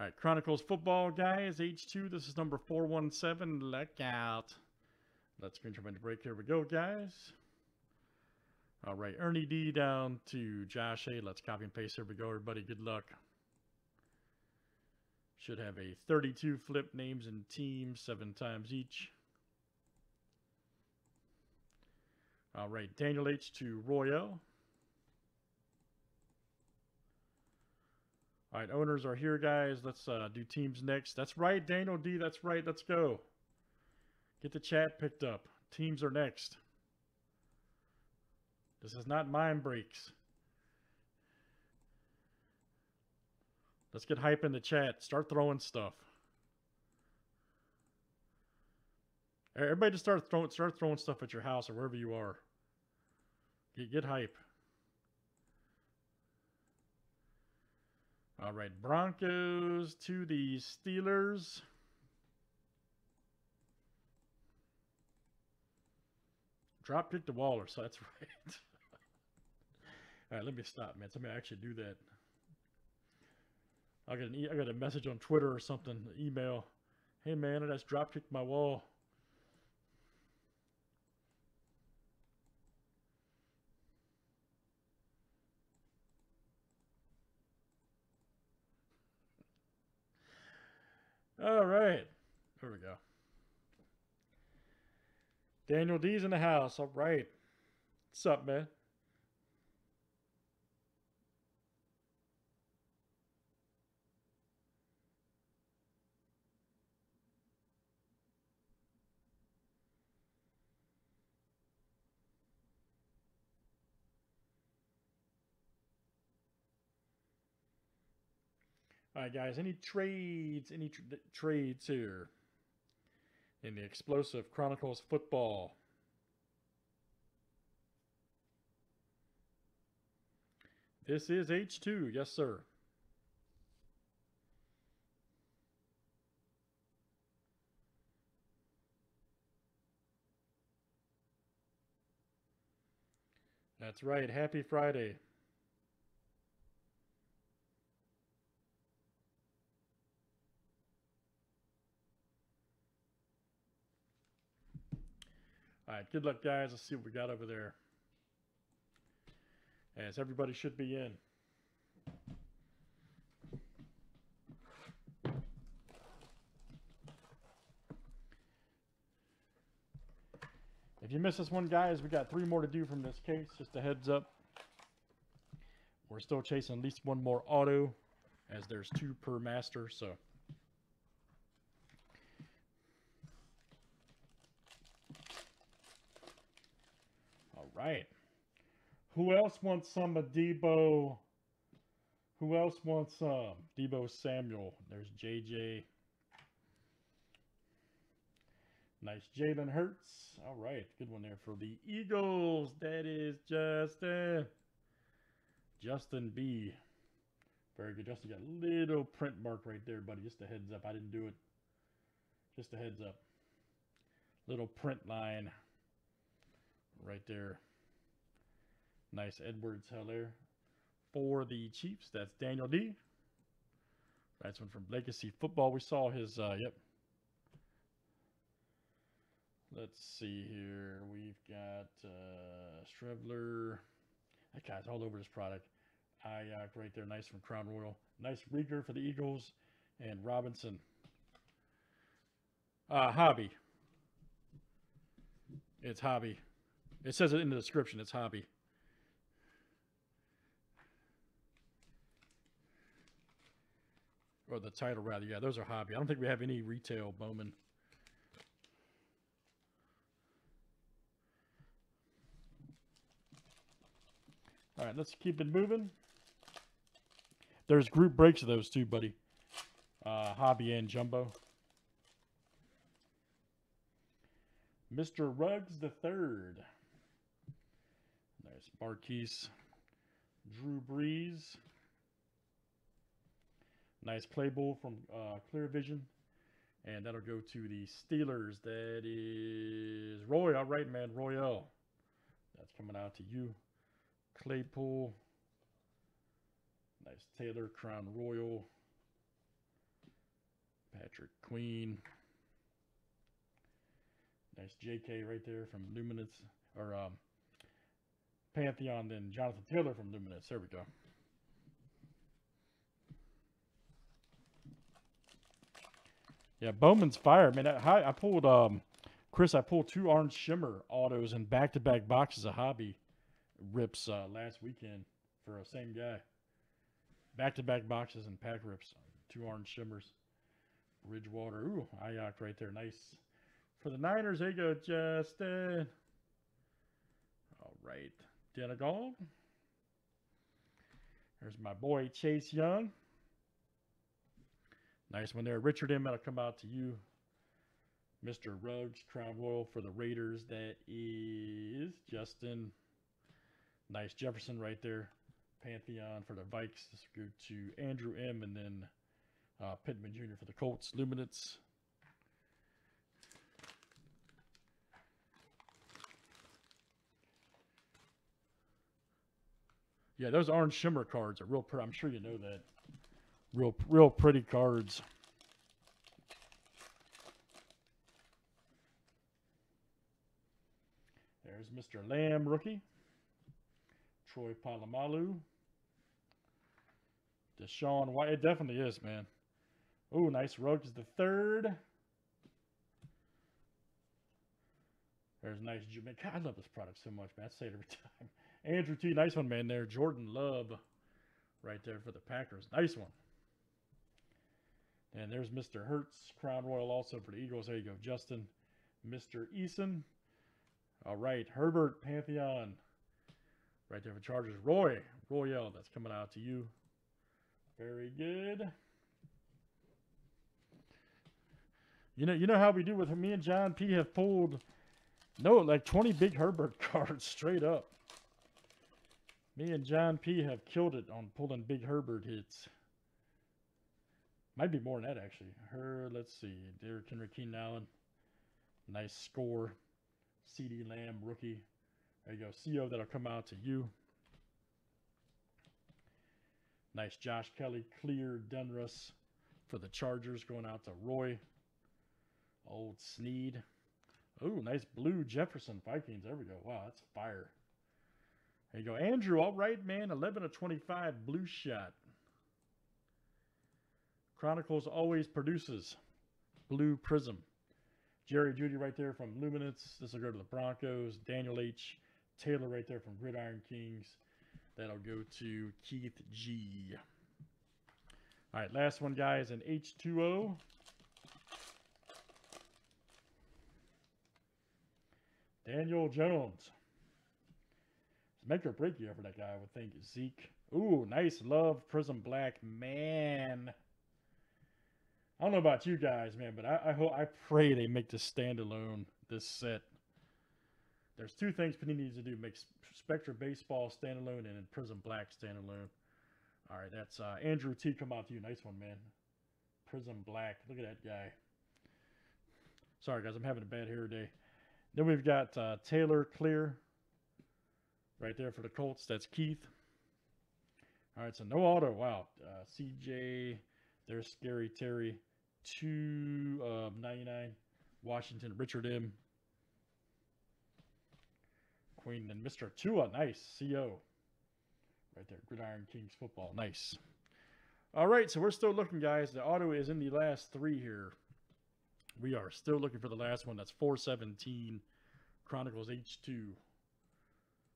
All right, Chronicles football guys, H2. This is number 417. Look out. Let's screen into break. Here we go, guys. All right, Ernie D down to Josh A. Let's copy and paste. Here we go, everybody. Good luck. Should have a 32 flip names and teams, seven times each. All right, Daniel H to Royale. All right, owners are here, guys. Let's uh, do teams next. That's right, Daniel D. That's right. Let's go. Get the chat picked up. Teams are next. This is not mind breaks. Let's get hype in the chat. Start throwing stuff. Everybody just start throwing start throwing stuff at your house or wherever you are. Get get hype. All right, Broncos to the Steelers. Drop kick the Waller, so that's right. All right, let me stop, man. Somebody actually do that. I got an e I got a message on Twitter or something, email. Hey man, I just drop kicked my wall. All right. Here we go. Daniel D's in the house. All right. What's up, man? All right, guys. Any trades? Any tr trades here in the explosive Chronicles football? This is H2. Yes, sir. That's right. Happy Friday. All right, good luck, guys. Let's see what we got over there. As everybody should be in. If you miss this one, guys, we got three more to do from this case. Just a heads up. We're still chasing at least one more auto, as there's two per master, so... right. Who else wants some of Deebo? Who else wants some? Um, Deebo Samuel. There's JJ. Nice Jalen Hurts. All right. Good one there for the Eagles. That is Justin. Justin B. Very good. Justin got a little print mark right there, buddy. Just a heads up. I didn't do it. Just a heads up. Little print line right there. Nice Edwards Helaire for the Chiefs. That's Daniel D. That's one from Legacy Football. We saw his, uh, yep. Let's see here. We've got uh, Streveler. That guy's all over this product. Aiyuk right there. Nice from Crown Royal. Nice Reagor for the Eagles. And Robinson. Uh, hobby. It's hobby. It says it in the description. It's hobby. Or the title, rather. Yeah, those are hobby. I don't think we have any retail Bowman. All right, let's keep it moving. There's group breaks of those too, buddy. Uh, hobby and jumbo. Mr. Ruggs the third. Nice Marquise. Drew Brees. Nice play from uh, Clear Vision. And that'll go to the Steelers. That is Roy. All right, man. Royale. That's coming out to you. Claypool. Nice Taylor Crown Royal. Patrick Queen. Nice JK right there from Luminance or um, Pantheon. Then Jonathan Taylor from Luminance. There we go. Yeah, Bowman's fire, man. I, I pulled um, Chris. I pulled two orange shimmer autos and back-to-back boxes of hobby rips uh, last weekend for a same guy. Back-to-back boxes and pack rips. Two orange shimmers. Bridgewater. Ooh, Aiyuk right there. Nice. For the Niners, there go, Justin. All right. Denagol. There's my boy Chase Young. Nice one there. Richard M. That'll come out to you. Mr. Ruggs, Crown Royal for the Raiders. That is Justin. Nice Jefferson right there. Pantheon for the Vikes. This go to Andrew M. And then uh, Pittman Jr. for the Colts. Luminance. Yeah, those orange shimmer cards are real pretty. I'm sure you know that. Real, real pretty cards. There's Mr. Lamb rookie. Troy Polamalu. Deshaun White. It definitely is, man. Oh, nice Ruggs the third. There's nice. I love this product so much, man. I say it every time. Andrew T. Nice one, man. There. Jordan Love right there for the Packers. Nice one. And there's Mr. Hurts, Crown Royal also for the Eagles. There you go, Justin. Mr. Eason. All right, Herbert Pantheon. Right there for Chargers. Roy, Royale, that's coming out to you. Very good. You know, you know how we do with me and John P have pulled no like 20 big Herbert cards straight up. Me and John P have killed it on pulling big Herbert hits. Might be more than that actually. Her, let's see, Derrick Henry, Keenan Allen, nice score. CD Lamb, rookie. There you go. CO that'll come out to you. Nice Josh Kelley, clear Donruss for the Chargers going out to Roy. Old Sneed. Oh, nice blue Jefferson Vikings. There we go. Wow, that's fire. There you go. Andrew, all right, man. 11 of 25 blue shot. Chronicles always produces blue prism. Jerry Jeudy right there from Luminance. This will go to the Broncos. Daniel H. Taylor right there from Gridiron Kings. That'll go to Keith G. All right, last one, guys, an H2O. Daniel Jones. Make or break year for that guy, I would think. Zeke. Ooh, nice love, Prism Black. Man. I don't know about you guys, man, but I, hope I pray they make this standalone, this set. There's two things Panini needs to do: make Spectra Baseball standalone and Prism Black standalone. All right, that's uh, Andrew T. Come out to you, nice one, man. Prism Black, look at that guy. Sorry, guys, I'm having a bad hair day. Then we've got uh, Taylor Clear, right there for the Colts. That's Keith. All right, so no auto. Wow, uh, CJ. There's Scary Terry two um, 99. Washington, Richard M. Queen and Mr. Tua, nice. CO. Right there, Gridiron Kings football, nice. All right, so we're still looking, guys. The auto is in the last three here. We are still looking for the last one. That's 417 Chronicles H2.